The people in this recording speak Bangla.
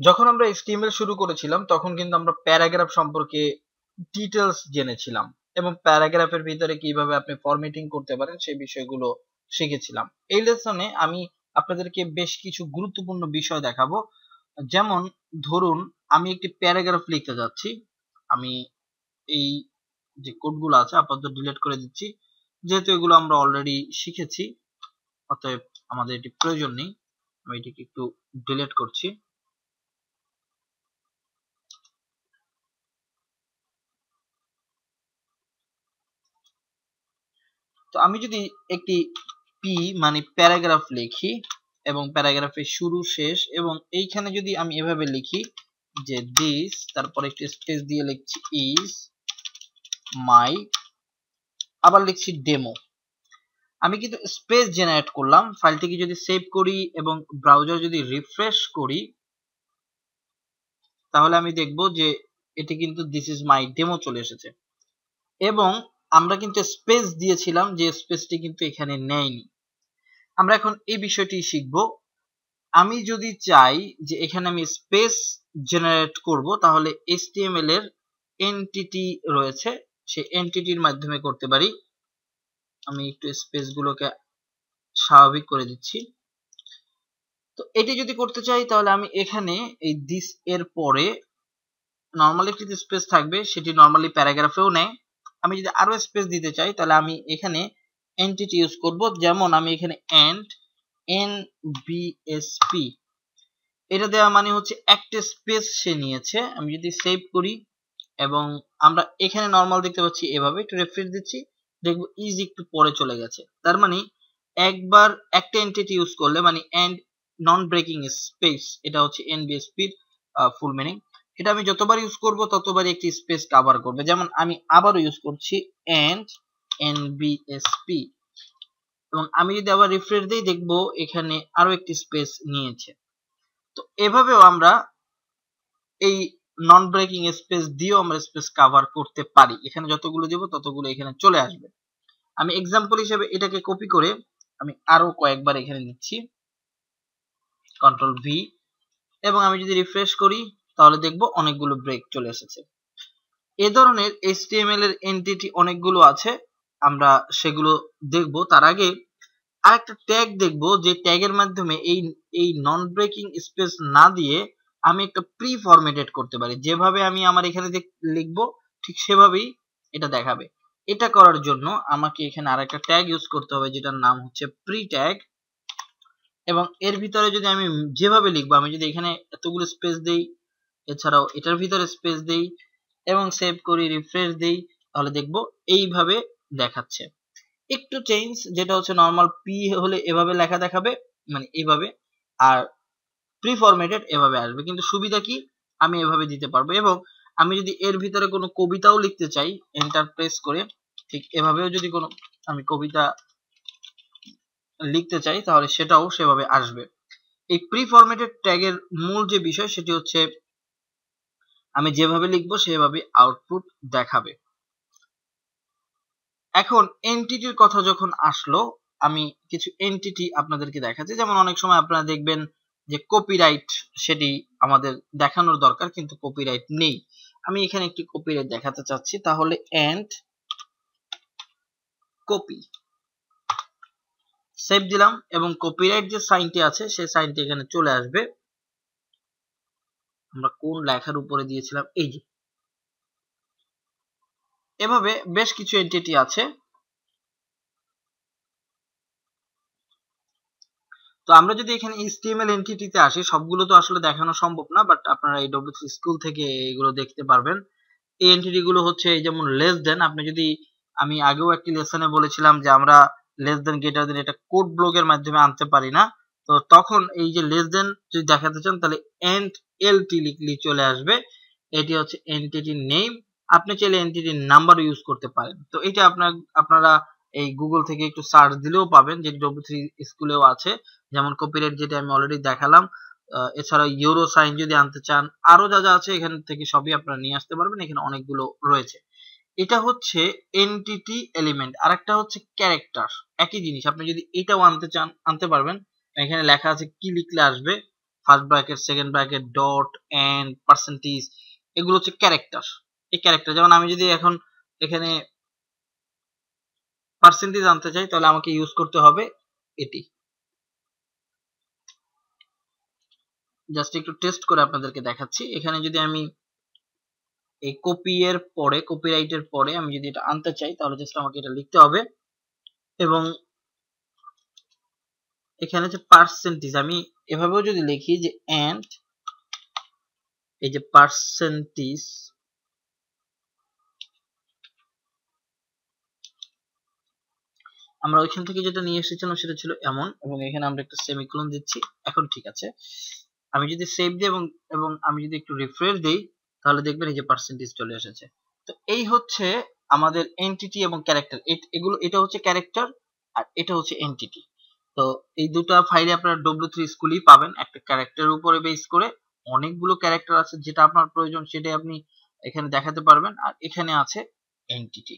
যখন আমরা HTML শুরু করেছিলাম, তখন কিন্তু আমরা প্যারাগ্রাফ সম্পর্কে ডিটেলস জেনেছিলাম এবং প্যারাগ্রাফের ভিতরে কীভাবে আপনি ফরম্যাটিং করতে পারেন সেই বিষয়গুলো শিখেছিলাম। এই লেসনে আমি আপনাদেরকে বেশ কিছু গুরুত্বপূর্ণ বিষয় দেখাবো। যেমন, ধরুন, আমি একটি প্যারাগ্রাফ লিখতে যাচ্ছি। আমি এই যে কোডগুলো আছে, আপাতত ডিলিট করে দিচ্ছি। যেহেতু এগুলো আমরা অলরেডি শিখেছি, অতএব আমাদের এটি প্রয়োজন নেই। আমি এটিকে একটু ডিলিট করছি। তো আমি যদি একটি পি মানে প্যারাগ্রাফ লিখি এবং প্যারাগ্রাফের শুরু, শেষ এবং এইখানে যদি আমি এভাবে লিখি যে দিস তারপর একটি স্পেস দিয়ে লিখছি ইজ মাই আবার লিখছি ডেমো আমি কিন্তু স্পেস জেনারেট করলাম, ফাইলটিকে যদি সেভ করি এবং ব্রাউজার যদি রিফ্রেশ করি, তাহলে আমি দেখব যে এটি কিন্তু দিস ইজ মাই ডেমো চলে এসেছে। এবং আমরা কিন্তু স্পেস দিয়েছিলাম যে স্পেসটি কিন্তু এখানে নেয়নি। আমরা এখন এই বিষয়টি শিখব। আমি যদি চাই যে এখানে আমি স্পেস জেনারেট করব, তাহলে HTML এর এনটিটি রয়েছে। সেই এনটিটির মাধ্যমে করতে পারি। আমি একটু স্পেস গুলোকে স্বাভাবিক করে দিচ্ছি। তো এটি যদি করতে চাই, তাহলে আমি এখানে এই দিস এর পরে নর্মালি একটি স্পেস থাকবে, সেটি নর্মালি প্যারাগ্রাফেও নেয়। আমি যদি আরও স্পেস দিতে চাই, তাহলে আমি এখানে এন্টিটি ইউজ করব। যেমন আমি এখানে এন্ড এন বিএসপি এটা দেওয়া মানে হচ্ছে একটা স্পেস সে নিয়েছে। আমি যদি সেভ করি এবং আমরা এখানে নর্মাল দেখতে পাচ্ছি এভাবে। একটু রেফ্রেশ দিচ্ছি, দেখব ইজ একটু পরে চলে গেছে। তার মানে একবার একটা এন্টিটি ইউজ করলে মানে এন্ড নন ব্রেকিং স্পেস এটা হচ্ছে এন এনবিএসপির ফুল মিনিং এটা আমি যতবার ইউজ করব, ততবারই একটি স্পেস কভার করবে। যেমন আমি আবারও ইউজ করছি এন্ড এনবিএসপি এবং আমি যদি আবার রিফ্রেশ দিই, দেখব এখানে আরও একটি স্পেস নিয়েছে। তো এভাবেও আমরা এই নন ব্রেকিং স্পেস দিয়েও আমরা স্পেস কভার করতে পারি। এখানে যতগুলো দেব, ততগুলো এখানে চলে আসবে। আমি এক্সাম্পল হিসেবে এটাকে কপি করে আমি আরও কয়েকবার এখানে নিচ্ছি। কন্ট্রোল ভি এবং আমি যদি রিফ্রেশ করি তাহলে দেখব অনেকগুলো ব্রেক চলে এসেছে। এ ধরনের HTML এর এন্টিটি অনেকগুলো আছে, আমরা সেগুলো দেখব। তার আগে আরেকটা ট্যাগ দেখব, যে ট্যাগের মাধ্যমে এই এই নন ব্রেকিং স্পেস না দিয়ে আমি একটা প্রি ফরম্যাটেড করতে পারি। যেভাবে আমি আমার এখানে যে লিখব, ঠিক সেভাবেই এটা দেখাবে। এটা করার জন্য আমাকে এখানে আরেকটা ট্যাগ ইউজ করতে হবে, যেটার নাম হচ্ছে প্রি ট্যাগ এবং এর ভিতরে যদি আমি যেভাবে লিখব, আমি যদি এখানে এতগুলো স্পেস দেই এছাড়াও এটার ভিতরে স্পেস দেই এবং সেভ করি রিফ্রেশ দেই, তাহলে দেখব এইভাবে দেখাচ্ছে। একটু চেঞ্জ যেটা হচ্ছে নর্মাল পি হলে এভাবে লেখা দেখাবে মানে এইভাবে আর প্রি ফরম্যাটেড এভাবে আসবে। কিন্তু সুবিধা কি? আমি এভাবে দিতে পারব এবং আমি যদি এর ভিতরে কোনো কবিতাও লিখতে চাই এন্টার প্রেস করে, ঠিক এভাবেও যদি কোনো, আমি কবিতা লিখতে চাই, তাহলে সেটাও সেভাবে আসবে। এই প্রি ফরম্যাটেড ট্যাগের মূল যে বিষয়, সেটি হচ্ছে আমি যেভাবে লিখব, সেভাবে আউটপুট দেখাবে। এখন এনটিটির কথা যখন আসলো, আমি কিছু এনটিটি আপনাদেরকে দেখাচ্ছি। যেমন অনেক সময় আপনারা দেখবেন যে কপিরাইট সেটি আমাদের দেখানোর দরকার, কিন্তু কপিরাইট নেই। আমি এখানে একটি কপিরাইট দেখাতে চাচ্ছি, তাহলে এন্ড কপি সেভ দিলাম এবং কপিরাইট যে সাইনটি আছে, সেই সাইনটি এখানে চলে আসবে। আমরা কোন লেখার উপরে দিয়েছিলাম? এই যে। এভাবে বেশ কিছু এন্টিটি আছে। তো আমরা যদি এখানে HTML এন্টিটিতে আসি, সবগুলো তো আসলে দেখানো সম্ভব না বাট আপনারা এই ডব্লিউ স্কুল থেকে এগুলো দেখতে পারবেন। এই এন্টিটি গুলো হচ্ছে যেমন লেস দেন আপনি যদি আমি আগেও একটি লেসনে বলেছিলাম যে আমরা লেস দেন গ্রেটার দেন এটা কোড ব্লকের মাধ্যমে আনতে পারি না তো তখন এই যে লেস দেন যদি দেখাতে চান, তাহলে এন্ড এলটি লিখলে চলে আসবে। এটি হচ্ছে এন্টিটি নেম আপনি চাইলে এন্টিটির নাম্বার ইউজ করতে পারেন। তো এটা আপনার, আপনারা এই গুগল থেকে একটু সার্চ দিলেও পাবেন, যে ডব্লিউ থ্রি স্কুলেও আছে। যেমন কপিরাইট যেটা আমি অলরেডি দেখালাম। এছাড়া ইউরো সাইন যদি আনতে চান, আরও যা যা আছে এখান থেকে সবই আপনারা নিয়ে আসতে পারবেন। এখানে অনেকগুলো রয়েছে। এটা হচ্ছে এনটিটি এলিমেন্ট আর একটা হচ্ছে ক্যারেক্টার একই জিনিস। আপনি যদি এটাও আনতে চান, আনতে পারবেন। এখানে লেখা আছে কি লিখলে আসবে? First bracket second bracket dot and percentage এগুলো হচ্ছে ক্যারেক্টার এই ক্যারেক্টার যেমন আমি যদি এখন এখানে পার্সেন্টেজ আনতে চাই, তাহলে আমাকে ইউজ করতে হবে এটি। জাস্ট একটু টেস্ট করে আপনাদেরকে দেখাচ্ছি। এখানে যদি আমি এই কপি এর পরে কপিরাইটের পরে আমি যদি এটা আনতে চাই, তাহলে জাস্ট আমাকে এটা লিখতে হবে। এবং এখানে যে পার্সেন্টেজ আমি এভাবেও যদি লিখি যে এন্ড এই যে পার্সেন্টেজ আমরা ওইখান থেকে যেটা নিয়ে এসেছিলাম সেটা ছিল এমন, এবং এখানে আমরা একটা সেমিকোলন দিচ্ছি, এখন ঠিক আছে। আমি যদি সেভ দিই এবং এবং আমি যদি একটু রিফ্রেশ দিই, তাহলে দেখবেন এই যে পার্সেন্টেজ চলে এসেছে। তো এই হচ্ছে আমাদের এন্টিটি এবং ক্যারেক্টার এগুলো, এটা হচ্ছে ক্যারেক্টার আর এটা হচ্ছে এন্টিটি তো এই দুটো ফাইলে আপনারা ডব্লিউ থ্রি স্কুলই পাবেন। একটা ক্যারেক্টারের উপরে বেস করে অনেকগুলো ক্যারেক্টার আছে যেটা আপনার প্রয়োজন সেটাই আপনি এখানে দেখাতে পারবেন। আর এখানে আছে এন্টিটি